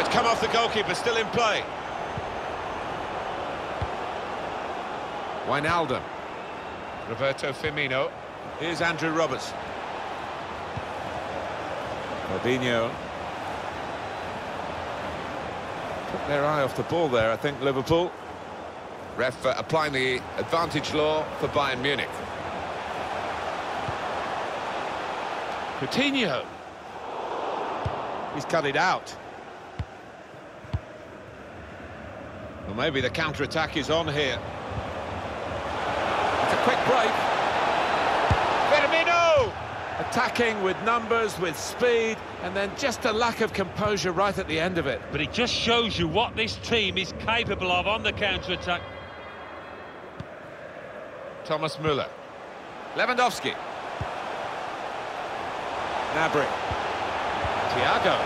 it's come off the goalkeeper, still in play. Wijnaldum. Roberto Firmino. Here's Andrew Roberts. Fabinho. Took their eye off the ball there, I think, Liverpool. Ref uh, applying the advantage law for Bayern Munich. Coutinho. He's cut it out. Well, maybe the counter-attack is on here. It's a quick break. Firmino! Attacking with numbers, with speed, and then just a lack of composure right at the end of it. But it just shows you what this team is capable of on the counter-attack. Thomas Müller. Lewandowski. Gnabry. Thiago.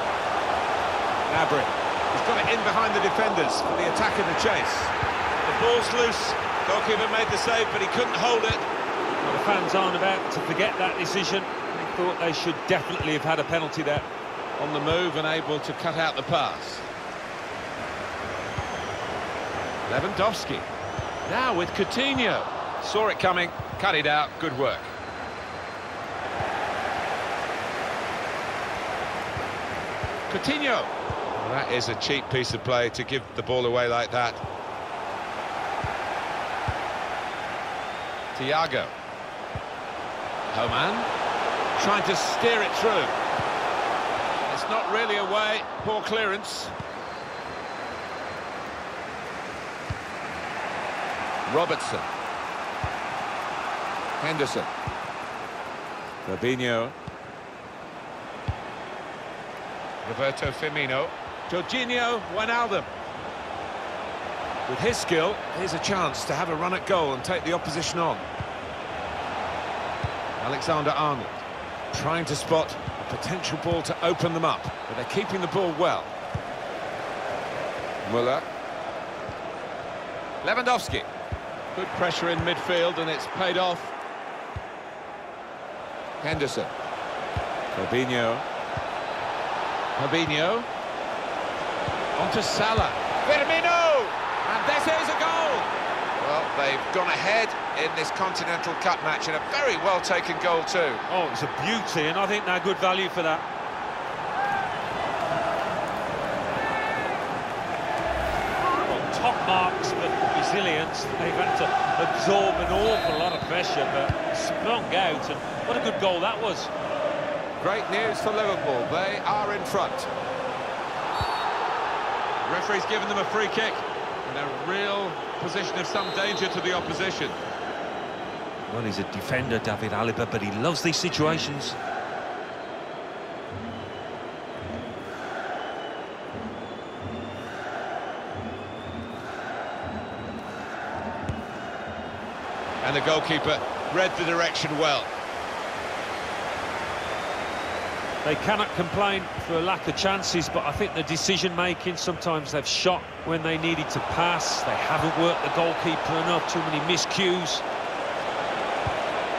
Gnabry. He's got it in behind the defenders for the attack and the chase. The ball's loose. Goalkeeper made the save, but he couldn't hold it. Well, the fans aren't about to forget that decision. They thought they should definitely have had a penalty there. On the move and able to cut out the pass. Lewandowski. Now with Coutinho. Saw it coming, cut it out, good work. Coutinho. Well, that is a cheap piece of play to give the ball away like that. Thiago. Coman. Trying to steer it through. It's not really away, poor clearance. Robertson. Henderson. Fabinho. Roberto Firmino. Georginio Wijnaldum. With his skill, here's a chance to have a run at goal and take the opposition on. Alexander Arnold trying to spot a potential ball to open them up, but they're keeping the ball well. Muller. Lewandowski. Good pressure in midfield and it's paid off. Henderson. Fabinho. Fabinho. On to Salah. Firmino! And this is a goal! Well, they've gone ahead in this Continental Cup match and a very well-taken goal too. Oh, it's a beauty, and I think they're good value for that. Well, top marks, but resilience. They've had to absorb an awful lot of pressure, but sprung out, and what a good goal that was. Great news for Liverpool. They are in front. Referee's given them a free kick in a real position of some danger to the opposition. Well, he's a defender, David Alaba, but he loves these situations. And the goalkeeper read the direction well. They cannot complain for a lack of chances, but I think the decision-making, sometimes they've shot when they needed to pass. They haven't worked the goalkeeper enough, too many miscues.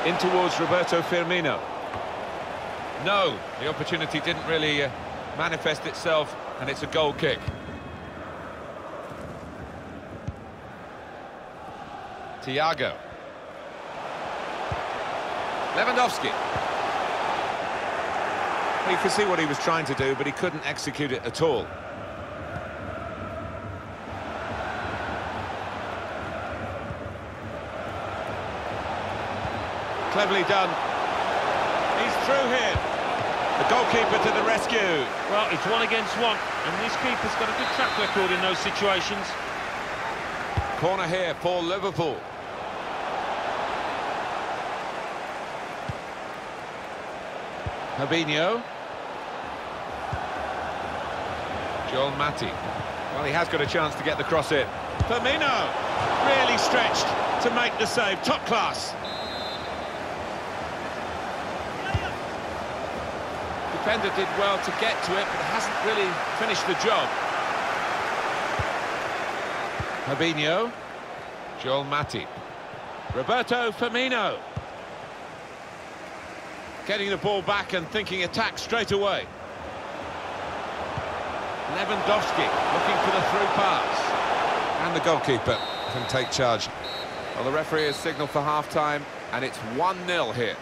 In towards Roberto Firmino. No, the opportunity didn't really uh, manifest itself, and it's a goal kick. Thiago. Lewandowski. You could see what he was trying to do, but he couldn't execute it at all. Cleverly done. He's through here. The goalkeeper to the rescue. Well, it's one against one, and this keeper's got a good track record in those situations. Corner here for Liverpool. Fabinho. Joel Matip. Well, he has got a chance to get the cross in. Firmino, really stretched to make the save. Top class. Defender did well to get to it, but hasn't really finished the job. Fabinho. Joel Matip. Roberto Firmino. Getting the ball back and thinking attack straight away. Lewandowski looking for the through pass. And the goalkeeper can take charge. Well, the referee has signalled for half-time, and it's 1-0 here.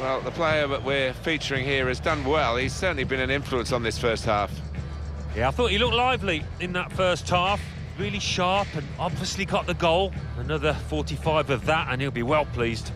Well, the player that we're featuring here has done well. He's certainly been an influence on this first half. Yeah, I thought he looked lively in that first half. Really sharp and obviously got the goal. Another 45 of that and he'll be well pleased.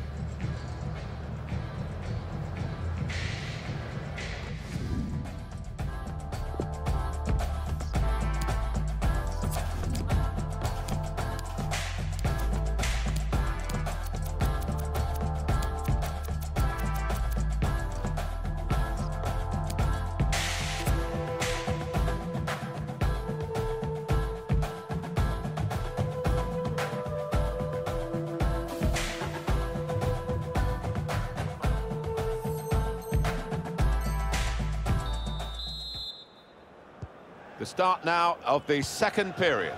Start now of the second period.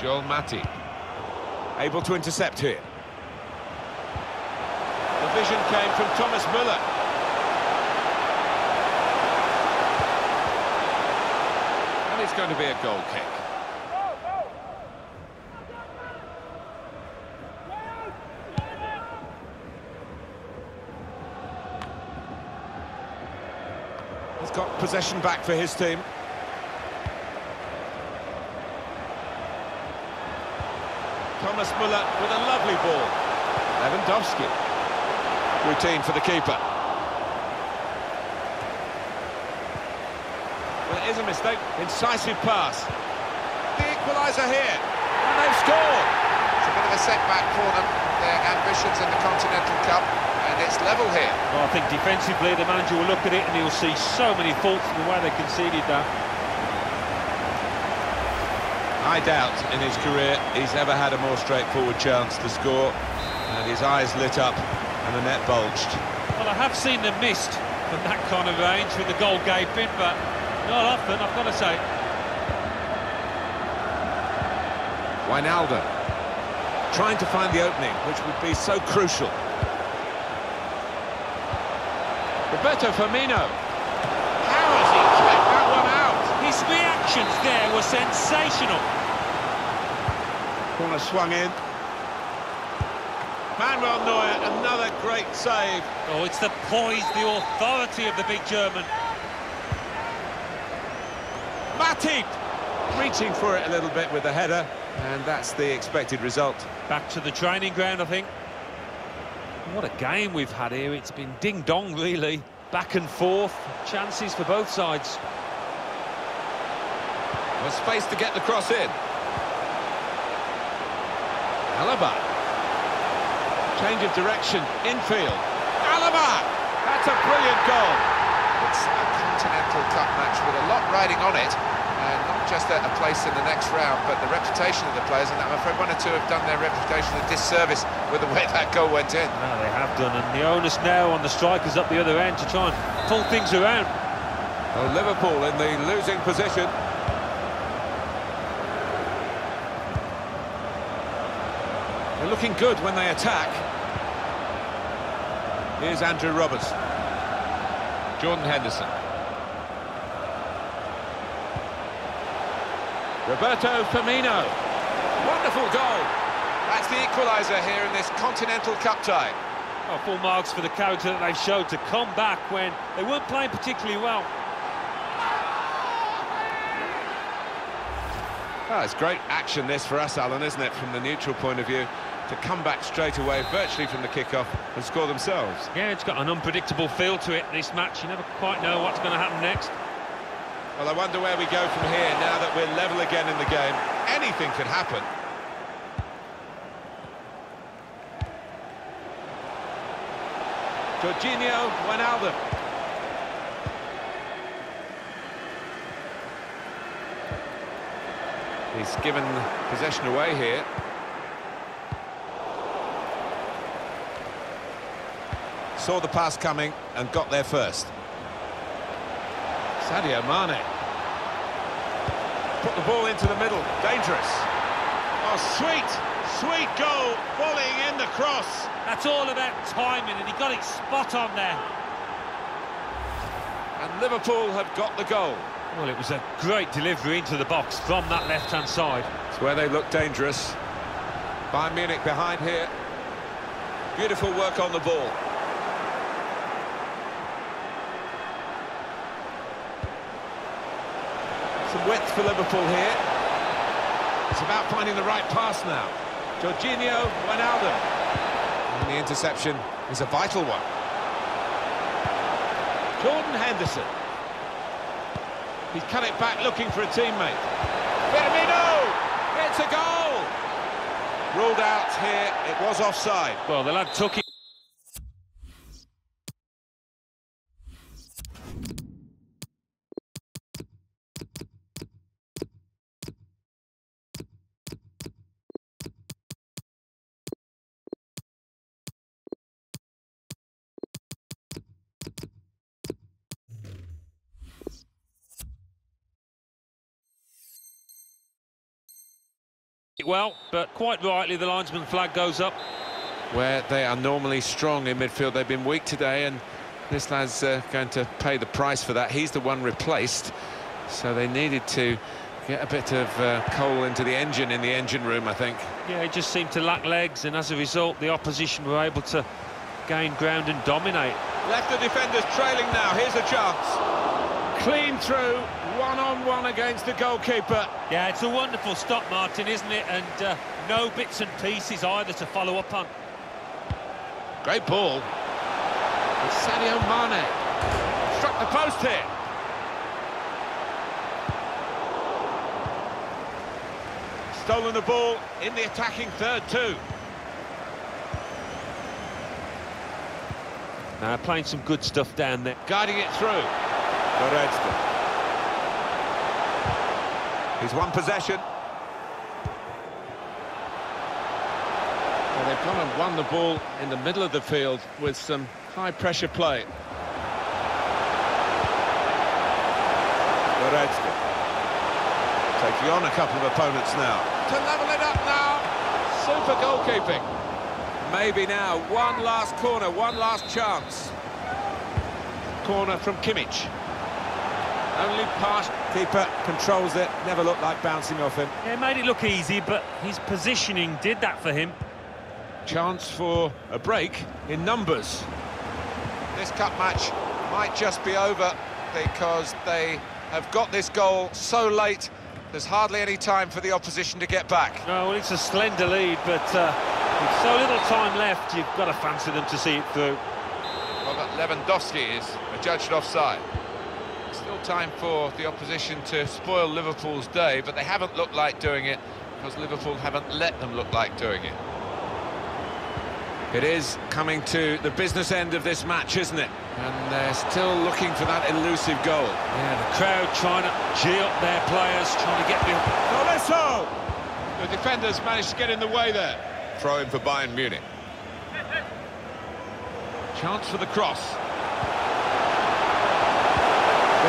Joel Matip. Able to intercept here. The vision came from Thomas Müller. And it's going to be a goal kick. He's got possession back for his team. Thomas Müller with a lovely ball. Lewandowski. Routine for the keeper. Well, it is a mistake. Incisive pass. The equaliser here. And they've scored. It's a bit of a setback for them, their ambitions in the it's level here. Well, I think defensively the manager will look at it and he'll see so many faults in the way they conceded that. I doubt in his career he's ever had a more straightforward chance to score. And his eyes lit up and the net bulged. Well, I have seen them missed from that kind of range with the goal gaping, but not often, I've got to say. Wijnaldum trying to find the opening, which would be so crucial. Roberto Firmino. How has he kept that one out? His reactions there were sensational. Corner swung in. Manuel Neuer, another great save. Oh, it's the poise, the authority of the big German. Matip reaching for it a little bit with the header, and that's the expected result. Back to the training ground, I think. What a game we've had here. It's been ding-dong, really. Back and forth. Chances for both sides. There's space to get the cross in. Alaba. Change of direction, infield. Alaba! That's a brilliant goal. It's a Continental Cup match with a lot riding on it, and just a, a place in the next round, but the reputation of the players, and I'm afraid one or two have done their reputation a disservice with the way that goal went in. No, they have done, and the onus now on the strikers up the other end to try and pull things around. Well, Liverpool in the losing position. They're looking good when they attack. Here's Andrew Roberts. Jordan Henderson. Roberto Firmino. Wonderful goal. That's the equaliser here in this Continental Cup tie. Oh, full marks for the character that they've showed to come back when they weren't playing particularly well. Oh, it's great action this for us, Alan, isn't it, from the neutral point of view, to come back straight away, virtually from the kick-off, and score themselves. Yeah, it's got an unpredictable feel to it, this match. You never quite know what's going to happen next. Well, I wonder where we go from here now that we're level again in the game. Anything could happen. Georginio Wijnaldum. He's given possession away here. Saw the pass coming and got there first. Sadio Mane. Put the ball into the middle. Dangerous. Oh, sweet, sweet goal. Volleying in the cross. That's all about timing, and he got it spot on there. And Liverpool have got the goal. Well, it was a great delivery into the box from that left-hand side. It's where they look dangerous. Bayern Munich behind here. Beautiful work on the ball. Some width for Liverpool here. It's about finding the right pass now. Georginio Wijnaldum. And the interception is a vital one. Jordan Henderson. He's cut it back looking for a teammate. Firmino! It's a goal! Ruled out here, it was offside. Well, the lad took it. Well, but quite rightly the linesman flag goes up. Where they are normally strong in midfield, they've been weak today, and this lad's uh, going to pay the price for that. He's the one replaced, so they needed to get a bit of uh, coal into the engine in the engine room, I think. Yeah, he just seemed to lack legs, and as a result, the opposition were able to gain ground and dominate. Left the defenders trailing now. Here's a chance. Clean through, one-on-one -on -one against the goalkeeper. Yeah, it's a wonderful stop, Martin, isn't it? And uh, no bits and pieces either to follow up on. Great ball. It's Sadio Mane. Struck the post here. Stolen the ball in the attacking third too. Now playing some good stuff down there. Guiding it through. Goretzka. He's won possession. Well, they've gone and won the ball in the middle of the field with some high-pressure play. Goretzka. Taking on a couple of opponents now. To level it up now. Super goalkeeping. Maybe now, one last corner, one last chance. Corner from Kimmich. Only pass. Keeper controls it, never looked like bouncing off him. Yeah, it made it look easy, but his positioning did that for him. Chance for a break in numbers. This cup match might just be over because they have got this goal so late, there's hardly any time for the opposition to get back. No, well, it's a slender lead, but uh, with so little time left, you've got to fancy them to see it through. Robert Lewandowski is adjudged offside. Still time for the opposition to spoil Liverpool's day, but they haven't looked like doing it because Liverpool haven't let them look like doing it. It is coming to the business end of this match, isn't it? And they're still looking for that elusive goal. Yeah, the crowd trying to gee up their players, trying to get the... Tolisso! The defenders managed to get in the way there. Throw in for Bayern Munich. Chance for the cross.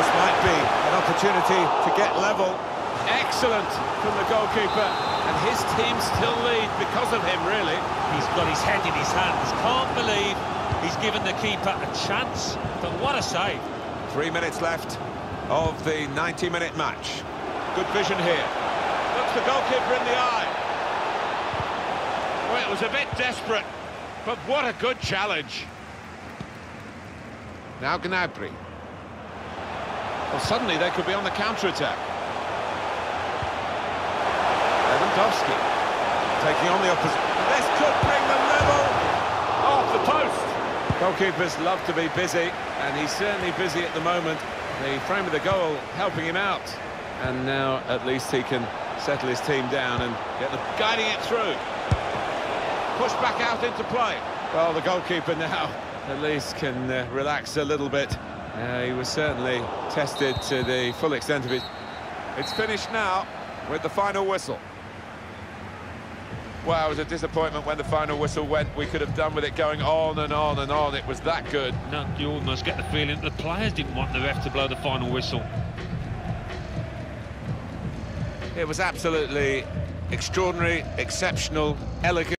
This might be an opportunity to get level. Excellent from the goalkeeper. And his team still lead because of him, really. He's got his head in his hands. Can't believe he's given the keeper a chance. But what a save. Three minutes left of the 90-minute match. Good vision here. Looks the goalkeeper in the eye. Well, it was a bit desperate, but what a good challenge. Now Gnabry. Well, suddenly they could be on the counter-attack. Lewandowski taking on the opposite. This could bring them level off the post. Goalkeepers love to be busy, and he's certainly busy at the moment. The frame of the goal helping him out. And now at least he can settle his team down and get the guiding it through. Push back out into play. Well, the goalkeeper now at least can uh, relax a little bit. Uh, he was certainly tested to the full extent of it. It's finished now with the final whistle. Well, it was a disappointment when the final whistle went. We could have done with it going on and on and on. It was that good. No, you almost get the feeling the players didn't want the ref to blow the final whistle. It was absolutely extraordinary, exceptional, elegant.